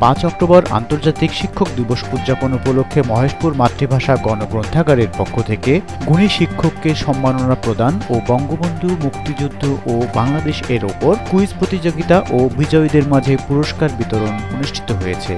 পাঁচ অক্টোবর আন্তর্জাতিক শিক্ষক দিবস উদযাপন উপলক্ষে মহেশপুর মাতৃভাষা গণগ্রন্থাগারের পক্ষ থেকে গুণী শিক্ষককে সম্মাননা প্রদান ও বঙ্গবন্ধু মুক্তিযুদ্ধ ও বাংলাদেশ এর ওপর কুইজ প্রতিযোগিতা ও বিজয়ীদের মাঝে পুরস্কার বিতরণ অনুষ্ঠিত হয়েছে।